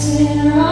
sin